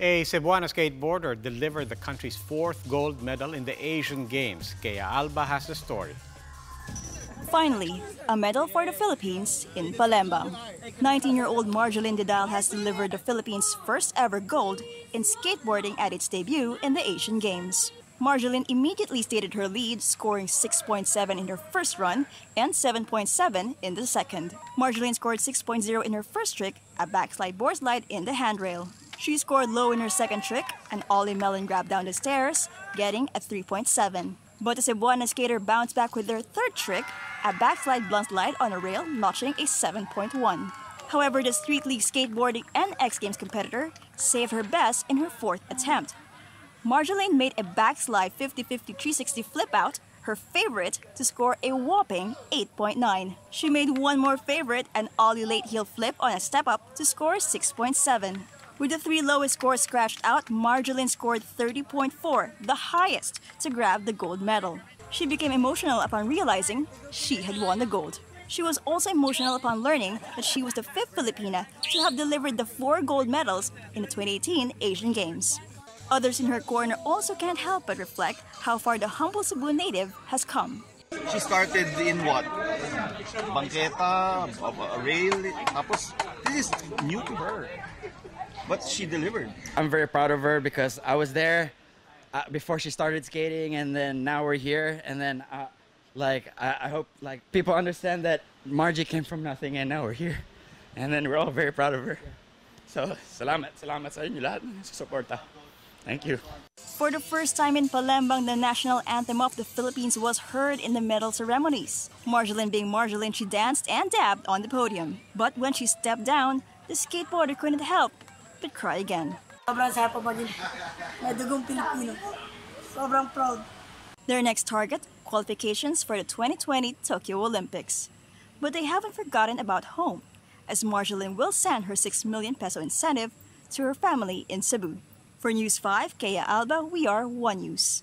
A Cebuana skateboarder delivered the country's fourth gold medal in the Asian Games. Kea Alba has the story. Finally, a medal for the Philippines in Palembang. 19-year-old Margielyn Didal has delivered the Philippines' first ever gold in skateboarding at its debut in the Asian Games. Margielyn immediately stated her lead, scoring 6.7 in her first run and 7.7 in the second. Margielyn scored 6.0 in her first trick, a backside board slide in the handrail. She scored low in her second trick, an ollie melon grab down the stairs, getting a 3.7. But the Cebuana skater bounced back with their third trick, a backside blunt slide on a rail, notching a 7.1. However, the Street League skateboarding and X Games competitor saved her best in her fourth attempt. Margielyn made a backside 50-50 360 flip out, her favorite, to score a whopping 8.9. She made one more favorite, an ollie late heel flip on a step up to score 6.7. With the three lowest scores scratched out, Margielyn scored 30.4, the highest, to grab the gold medal. She became emotional upon realizing she had won the gold. She was also emotional upon learning that she was the fifth Filipina to have delivered the four gold medals in the 2018 Asian Games. Others in her corner also can't help but reflect how far the humble Cebu native has come. She started in what? Bangketa, rail, tapos this is new to her. But she delivered. I'm very proud of her because I was there uh, before she started skating, and then now we're here, and then uh, like I, I, hope like people understand that Margie came from nothing, and now we're here, and then we're all very proud of her. So salamat, salamat sa inyo lahat. Thank you. For the first time in Palembang, the national anthem of the Philippines was heard in the medal ceremonies. Margielyn being Margielyn, she danced and dabbed on the podium. But when she stepped down, the skateboarder couldn't help but cry again. Sobrang saya po din. May dugong Pilipino. Sobrang proud. Their next target, qualifications for the 2020 Tokyo Olympics. But they haven't forgotten about home, as Margielyn will send her 6 million peso incentive to her family in Cebu. For News 5, Kea Alba, we are One News.